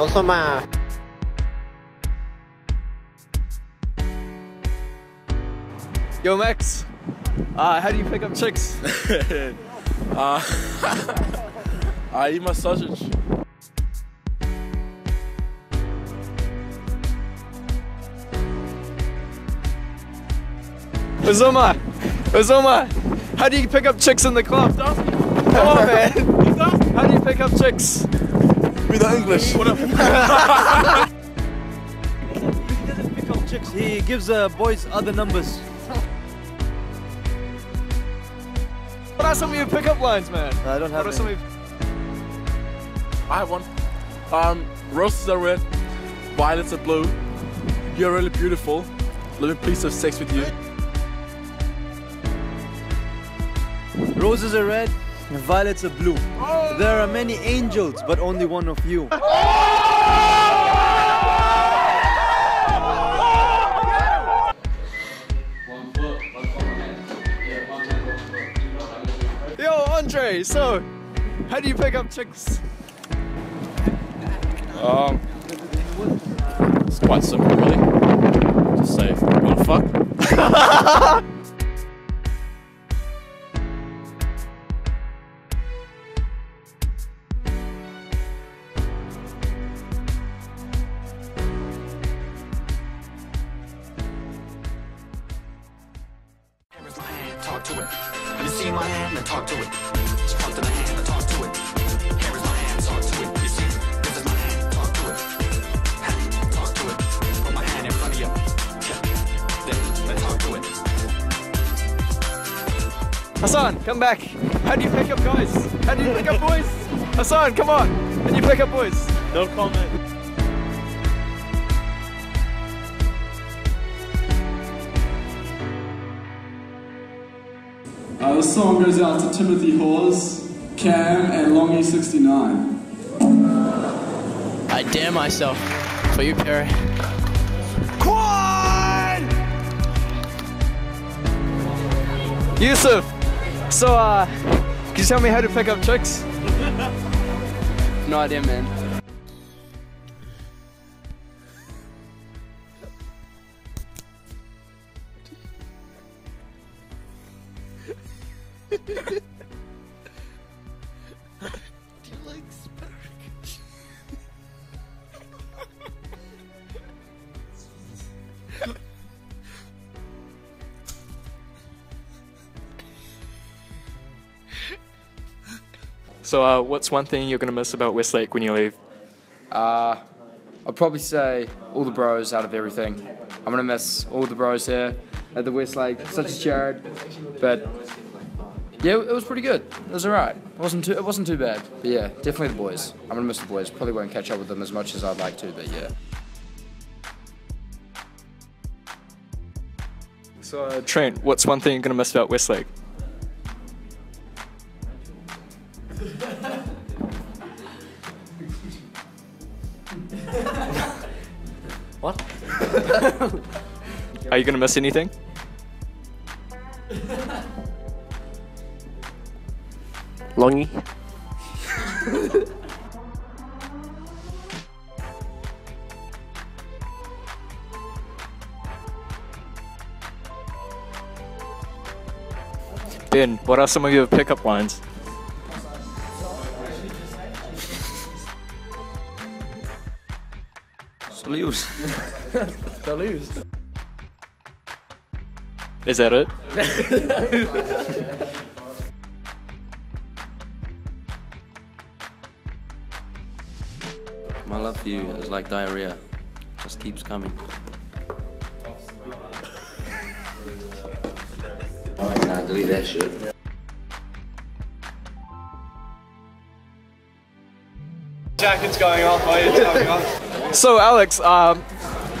Osama. Yo, Max. Uh, how do you pick up chicks? uh, I eat my sausage. Ozoma! Ozoma! How do you pick up chicks in the club? Come on, man. How do you pick up chicks? With the English. What up? He doesn't pick up chicks. He gives uh, boys other numbers. What are some of your pickup lines, man? I don't have What are some any. of I have one. Um, roses are red, violets are blue. You're really beautiful. Let me please have sex with you. Roses are red, violets are blue. There are many angels, but only one of you. Yo, Andre, so how do you pick up chicks? Um, it's quite simple, really. Just say, you wanna fuck? to it. You see my hand, then talk to it. Just talk to the hand, then talk to it. Here is my hand, talk to it. You see, this is my hand, talk to it. Hand, talk to it. Put my hand in front of you. Yeah. Then, then talk to it. Hassan, come back. How do you pick up guys? How do you pick up boys? Hassan, come on. How do you pick up boys? No comment. This song goes out to Timothy Hawes, Cam, and Longy69. I dare myself for you, Perry. Quan! Yusuf. So, uh, can you tell me how to pick up chicks? No idea, man. So, uh, what's one thing you're gonna miss about Westlake when you leave? Uh, I'd probably say all the bros out of everything. I'm gonna miss all the bros here at the Westlake, such as Jared. But yeah, it was pretty good. It was alright. It wasn't too. It wasn't too bad. But yeah, definitely the boys. I'm gonna miss the boys. Probably won't catch up with them as much as I'd like to. But yeah. So, uh, Trent, what's one thing you're gonna miss about Westlake? Are you gonna miss anything? Longy. Ben, what are some of your pickup lines? Salute. Salute. Is that it? My love for you is like diarrhea. Just keeps coming. Nah, delete that shit. Jacket's going off. So, Alex, um,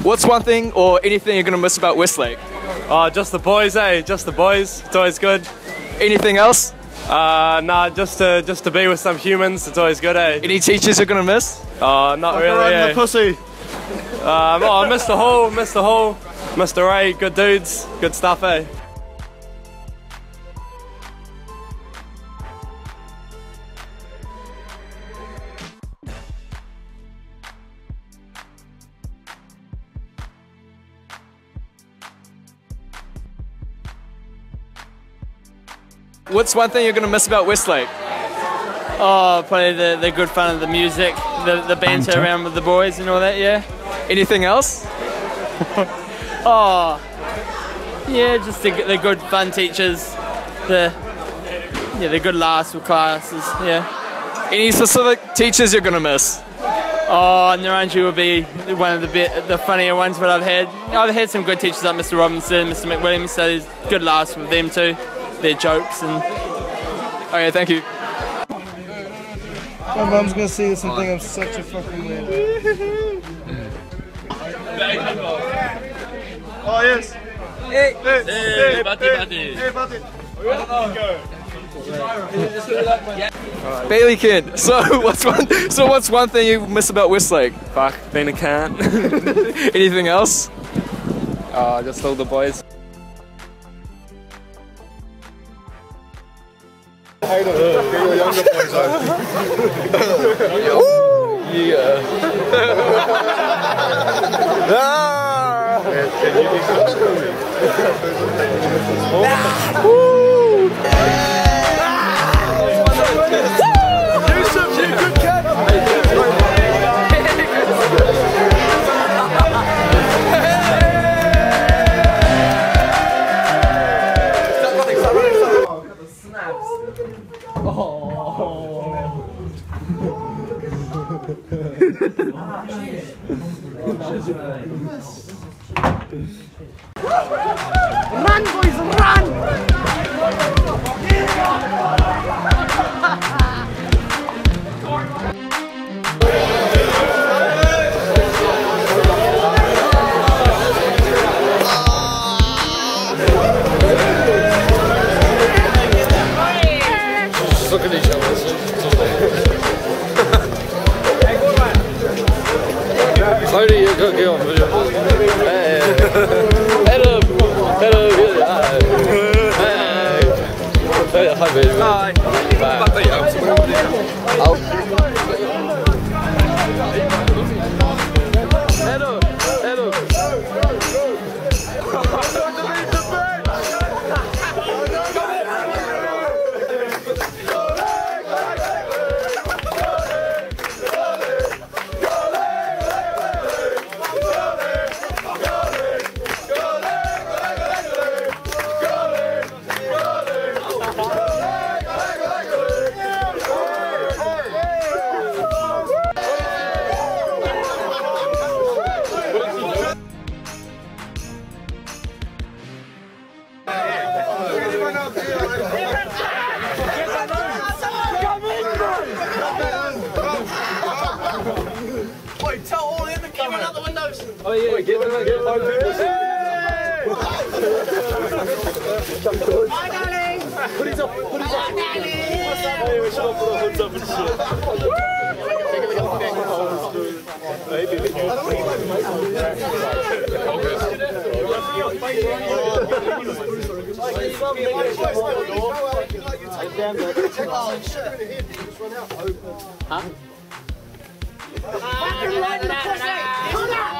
what's one thing or anything you're gonna miss about Westlake? Oh, just the boys, eh? Just the boys. It's always good. Anything else? Uh, nah, just to just to be with some humans. It's always good, eh? Any teachers you're gonna miss? Oh, not really. Eh? pussy. Um, oh, Mr. Hall, Mr. Hall, Mr. Ray, good dudes, good stuff, eh? What's one thing you're gonna miss about Westlake? Oh, probably the, the good fun of the music, the, the banter Banter. around with the boys and all that, yeah. Anything else? oh, yeah, just the, the good fun teachers, the yeah, the good laughs with classes, yeah. Any specific teachers you're gonna miss? Oh, Naranji will be one of the bit, the funnier ones that I've had. I've had some good teachers like Mr. Robinson, Mr. McWilliams, so there's good laughs with them too. Their jokes and. Okay, thank you. My mom's gonna see this and think I'm such a fucking weirdo. Oh yes. Hey, hey, hey, buddy, hey, buddy. Hey, buddy. Bailey Kid. So what's one? So what's one thing you miss about Westlake? Fuck, being a cunt. Anything else? Uh, just all the boys. Idol. They were younger boys, huh? yeah. ah! Can you be so? Woo! Oh yeah, get them, get Hi, darling. Hoodies up, hoodies up. Hey, we should all put our hoods up and shit. Huh? Fucking right in the pussy. Come out.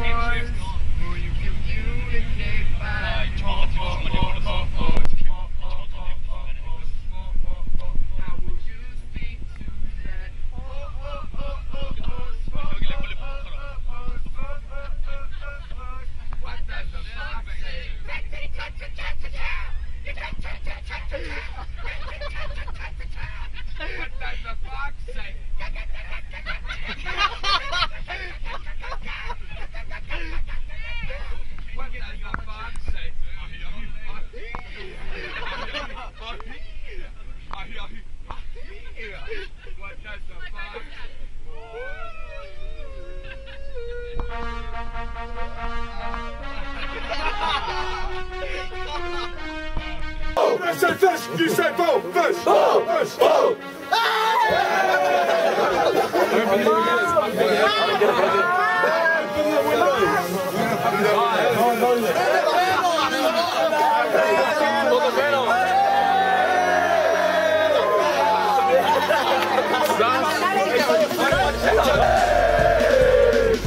Let's finish. You say bow first. Bow first. Bow.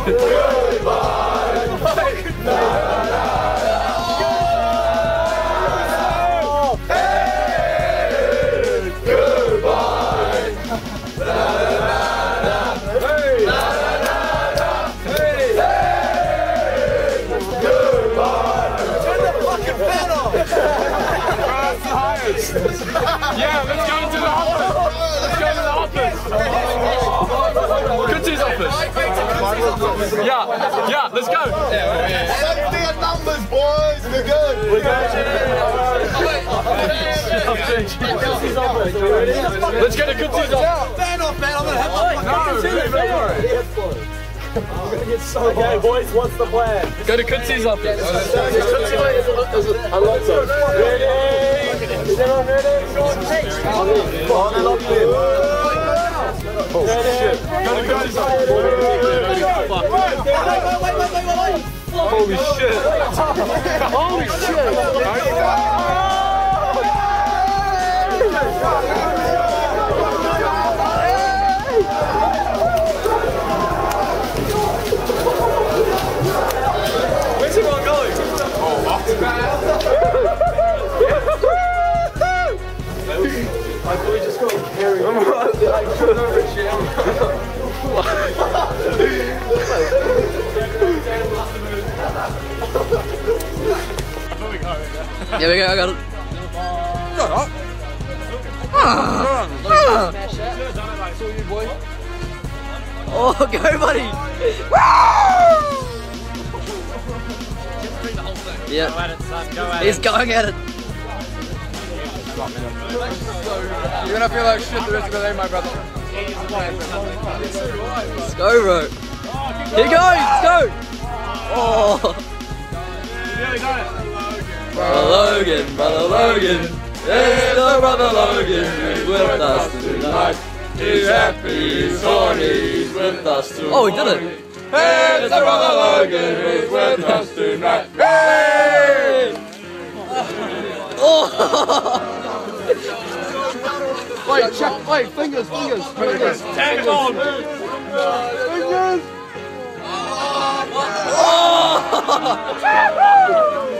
Yeah, let's go to the office. Let's go to the office. Good to office. Yeah, yeah, let's go. Everything at numbers, boys. We're good. We're good. Let's get a good tea's office. Fan off, man. I'm gonna have my Okay, boys, what's the plan? Go to Kutzi's office. Alonso. Ready? Is everyone ready? On and off in. Ready? Go to Kutzi's office. Holy shit. Holy Where's Here we go, I got it. Ah. Ah. Ah. Oh, go, buddy! Yeah. He's going at it. You're gonna feel like shit the rest of the day, my brother. Let's go, bro. Here he goes, let's go! Oh! Brother Logan, Brother Logan, there's no Brother Logan who's with us tonight. He's happy, he's horny, he's with us tonight. Oh, he did it! There's no Brother Logan who's with us tonight. Hey! Oh! Wait, check. Wait, fingers, fingers, fingers. Tag on. Fingers. Oh.